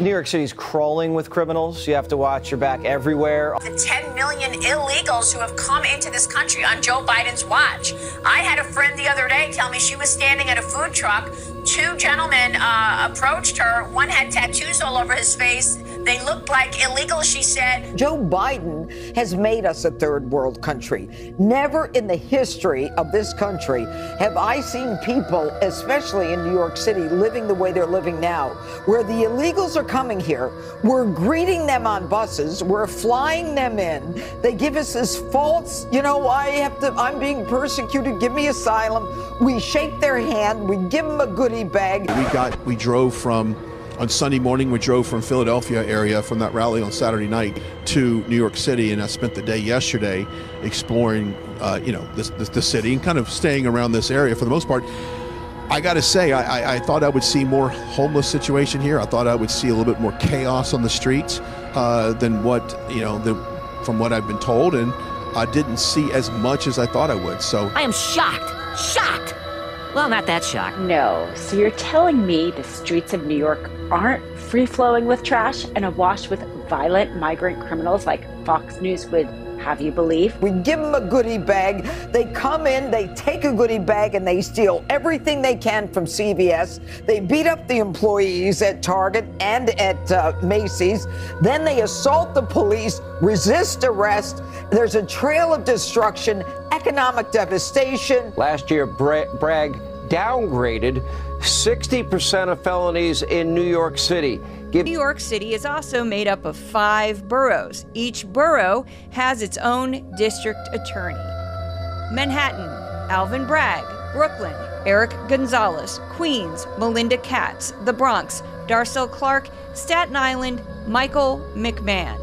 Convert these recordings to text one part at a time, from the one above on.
New York City's crawling with criminals. You have to watch your back everywhere. The 10 million illegals who have come into this country on Joe Biden's watch. I had a friend the other day tell me she was standing at a food truck. Two gentlemen uh, approached her. One had tattoos all over his face. They looked like illegal, she said. Joe Biden has made us a third world country. Never in the history of this country have I seen people, especially in New York City, living the way they're living now, where the illegals are coming here. We're greeting them on buses. We're flying them in. They give us this false, you know, I have to, I'm being persecuted. Give me asylum. We shake their hand. We give them a goodie bag. We got, we drove from on Sunday morning, we drove from Philadelphia area from that rally on Saturday night to New York City, and I spent the day yesterday exploring, uh, you know, the city and kind of staying around this area for the most part. I got to say, I, I, I, thought I would see more homeless situation here. I thought I would see a little bit more chaos on the streets uh, than what you know, the, from what I've been told, and I didn't see as much as I thought I would. So I am shocked, shocked. Well, not that shocked. No. So you're telling me the streets of New York aren't free flowing with trash and awash with violent migrant criminals like Fox News would have you believe? We give them a goodie bag. They come in, they take a goodie bag, and they steal everything they can from CVS. They beat up the employees at Target and at uh, Macy's. Then they assault the police, resist arrest. There's a trail of destruction, economic devastation. Last year, Bra- Bragg downgraded 60% of felonies in New York City. New York City is also made up of five boroughs. Each borough has its own district attorney. Manhattan, Alvin Bragg, Brooklyn, Eric Gonzalez, Queens, Melinda Katz, the Bronx, Darcel Clark, Staten Island, Michael McMahon.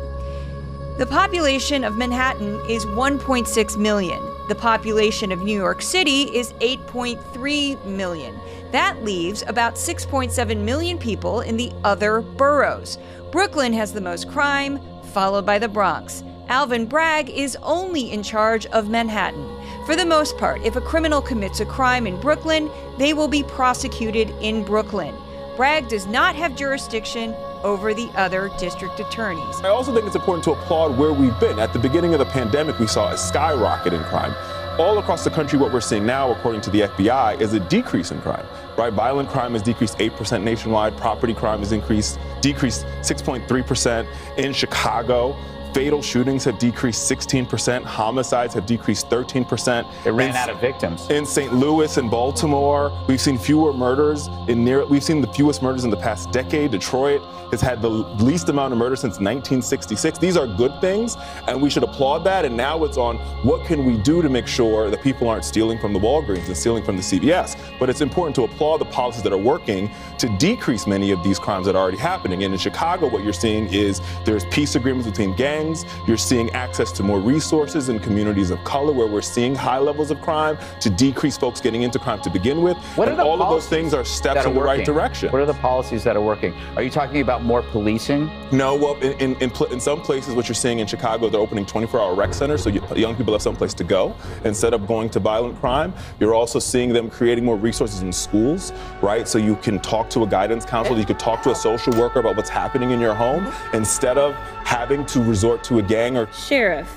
The population of Manhattan is 1.6 million. The population of New York City is 8.3 million. That leaves about 6.7 million people in the other boroughs. Brooklyn has the most crime, followed by the Bronx. Alvin Bragg is only in charge of Manhattan. For the most part, if a criminal commits a crime in Brooklyn, they will be prosecuted in Brooklyn. Bragg does not have jurisdiction over the other district attorneys. I also think it's important to applaud where we've been. At the beginning of the pandemic, we saw a skyrocket in crime. All across the country, what we're seeing now, according to the FBI, is a decrease in crime. Right, violent crime has decreased 8% nationwide. Property crime has increased, decreased 6.3% in Chicago. Fatal shootings have decreased 16%. Homicides have decreased 13%. It ran in, out of victims. In St. Louis and Baltimore, we've seen fewer murders in near we've seen the fewest murders in the past decade. Detroit has had the least amount of murders since 1966. These are good things, and we should applaud that. And now it's on what can we do to make sure that people aren't stealing from the Walgreens and stealing from the CVS. But it's important to applaud the policies that are working to decrease many of these crimes that are already happening. And in Chicago, what you're seeing is there's peace agreements between gangs gangs. You're seeing access to more resources in communities of color where we're seeing high levels of crime to decrease folks getting into crime to begin with. What and all of those things are steps in the working? right direction. What are the policies that are working? Are you talking about more policing? No, well, in, in, in, in some places, what you're seeing in Chicago, they're opening 24 hour rec centers so you, young people have someplace to go instead of going to violent crime. You're also seeing them creating more resources in schools, right? So you can talk to a guidance counselor, you could talk to a social worker about what's happening in your home instead of having to resort to a gang or. Sheriff,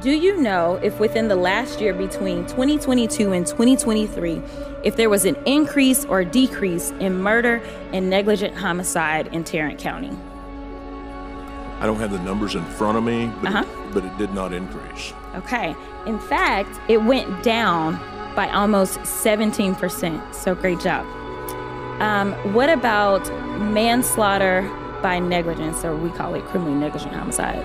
do you know if within the last year between 2022 and 2023, if there was an increase or decrease in murder and negligent homicide in Tarrant County? I don't have the numbers in front of me, but, Uh-huh. it, but it did not increase. Okay. In fact, it went down by almost 17%. So great job. Um, what about manslaughter by negligence, or we call it criminally negligent homicide?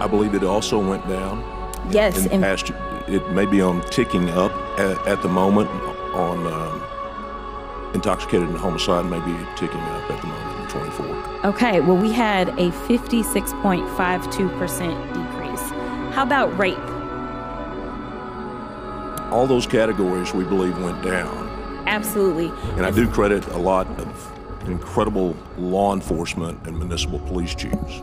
I believe it also went down. Yes. In in- past, it may be on ticking up at, at the moment on um, intoxicated and homicide, may be ticking up at the moment in 24. Okay, well, we had a 56.52% decrease. How about rape? All those categories we believe went down. Absolutely. And I do credit a lot of incredible law enforcement and municipal police chiefs.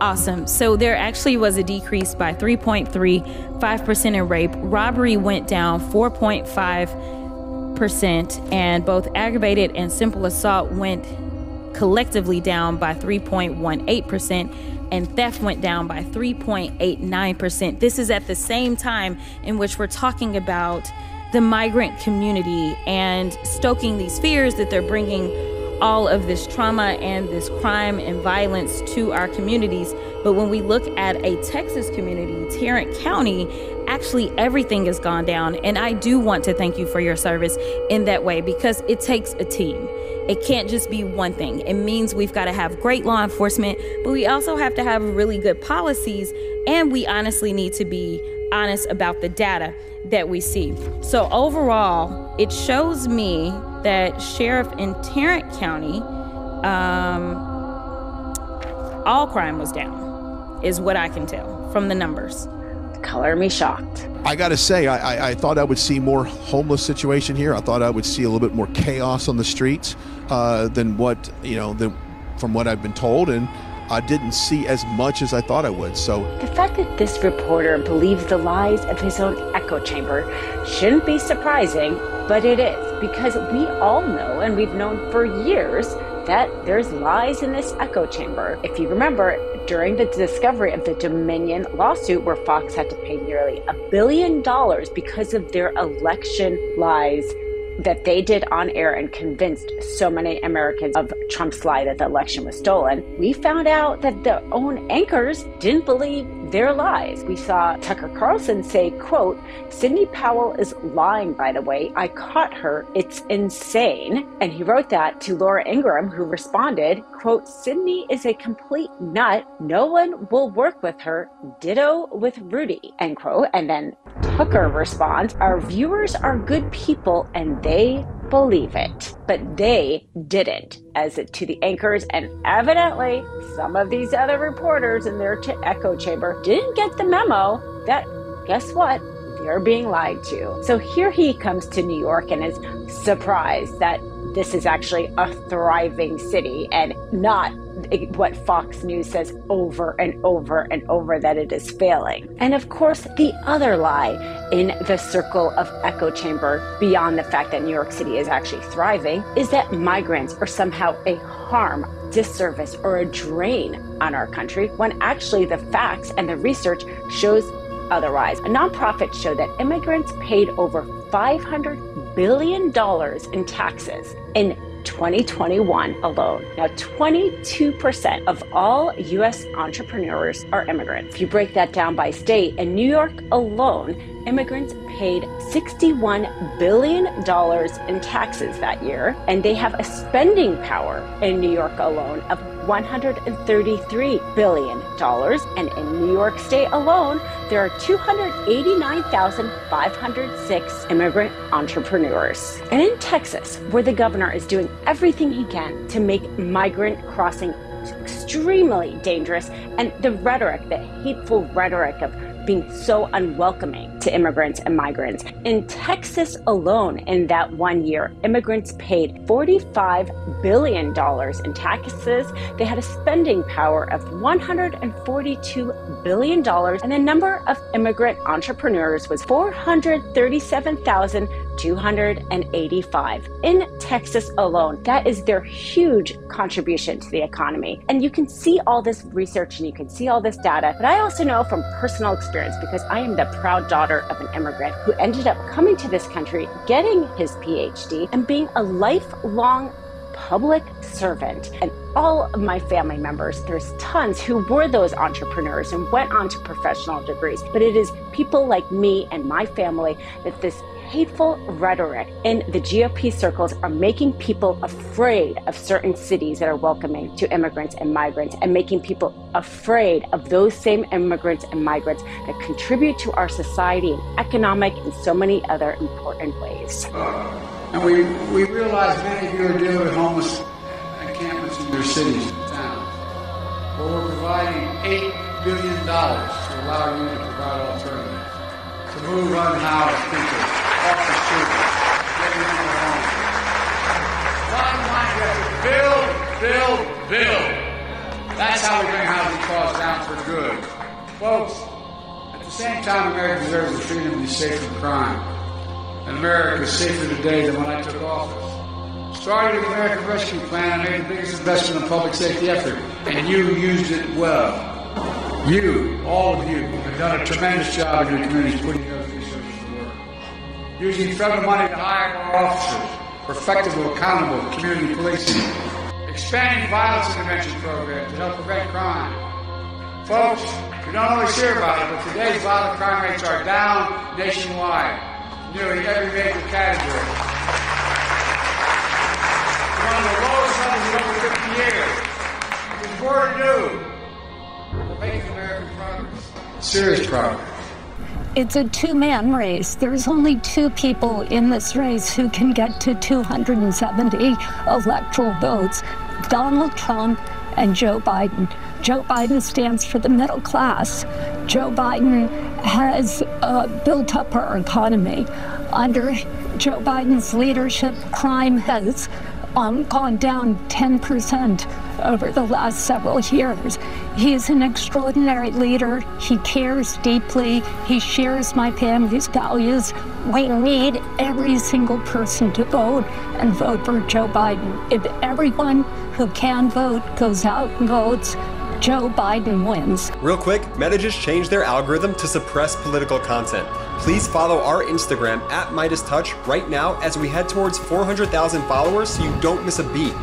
Awesome. So there actually was a decrease by 3.35% in rape. Robbery went down 4.5%, and both aggravated and simple assault went collectively down by 3.18%, and theft went down by 3.89%. This is at the same time in which we're talking about the migrant community and stoking these fears that they're bringing all of this trauma and this crime and violence to our communities. But when we look at a Texas community, Tarrant County, actually everything has gone down. And I do want to thank you for your service in that way because it takes a team. It can't just be one thing. It means we've got to have great law enforcement, but we also have to have really good policies. And we honestly need to be honest about the data that we see. So overall, it shows me that sheriff in Tarrant County, um, all crime was down, is what I can tell from the numbers. Color me shocked. I got to say, I, I, I, thought I would see more homeless situation here. I thought I would see a little bit more chaos on the streets uh, than what you know, than, from what I've been told, and I didn't see as much as I thought I would. So the fact that this reporter believes the lies of his own echo chamber shouldn't be surprising, but it is because we all know, and we've known for years, that there's lies in this echo chamber. If you remember, during the discovery of the Dominion lawsuit, where Fox had to pay nearly a billion dollars because of their election lies that they did on air and convinced so many Americans of Trump's lie that the election was stolen, we found out that their own anchors didn't believe their lies. We saw Tucker Carlson say, quote, Sidney Powell is lying, by the way. I caught her. It's insane. And he wrote that to Laura Ingraham, who responded, quote, Sidney is a complete nut. No one will work with her. Ditto with Rudy, end quote. And then Tucker responds, Our viewers are good people and they believe it. But they didn't, as to the anchors, and evidently some of these other reporters in their t- echo chamber didn't get the memo that, guess what? They're being lied to. So here he comes to New York and is surprised that this is actually a thriving city and not what Fox News says over and over and over that it is failing. And of course, the other lie in the circle of echo chamber, beyond the fact that New York City is actually thriving, is that migrants are somehow a harm disservice or a drain on our country when actually the facts and the research shows otherwise. A nonprofit showed that immigrants paid over $500 billion dollars in taxes in 2021 alone. Now, 22% of all US entrepreneurs are immigrants. If you break that down by state, in New York alone, immigrants paid $61 billion in taxes that year, and they have a spending power in New York alone of $133 billion. And in New York State alone, there are 289,506 immigrant entrepreneurs. And in Texas, where the governor is doing everything he can to make migrant crossing extremely dangerous, and the rhetoric, the hateful rhetoric of being so unwelcoming to immigrants and migrants. In Texas alone, in that one year, immigrants paid $45 billion in taxes. They had a spending power of $142 billion, and the number of immigrant entrepreneurs was 437,000. 285 in Texas alone. That is their huge contribution to the economy. And you can see all this research and you can see all this data. But I also know from personal experience because I am the proud daughter of an immigrant who ended up coming to this country, getting his PhD, and being a lifelong public servant. And all of my family members, there's tons who were those entrepreneurs and went on to professional degrees. But it is people like me and my family that this hateful rhetoric in the GOP circles are making people afraid of certain cities that are welcoming to immigrants and migrants and making people afraid of those same immigrants and migrants that contribute to our society in economic and so many other important ways. And we, we realize many of you are dealing with homeless encampments in your cities and towns. But we're providing $8 billion to allow you to provide alternatives, to move unhoused people we have build, build, build. That's how we bring housing costs down for good. Folks, at the same time, America deserves the freedom to be safe from crime. And America is safer today than when I took office. started the American Rescue Plan and made the biggest investment in public safety effort, and you used it well. You, all of you, have done a tremendous job in your communities putting work. Using federal money to hire more officers, perfectable, accountable community policing, expanding violence intervention programs to help prevent crime. Folks, we don't always hear about it, but today's violent crime rates are down nationwide, nearly every major category. One of the lowest levels in over 50 years. There's more to do. We're making American progress. Serious progress. It's a two man race. There's only two people in this race who can get to 270 electoral votes Donald Trump and Joe Biden. Joe Biden stands for the middle class. Joe Biden has uh, built up our economy. Under Joe Biden's leadership, crime has um, gone down 10% over the last several years. He is an extraordinary leader. He cares deeply. He shares my family's values. We need every single person to vote and vote for Joe Biden. If everyone who can vote goes out and votes, Joe Biden wins. Real quick, Meta just changed their algorithm to suppress political content. Please follow our Instagram at Midas Touch right now as we head towards 400,000 followers so you don't miss a beat.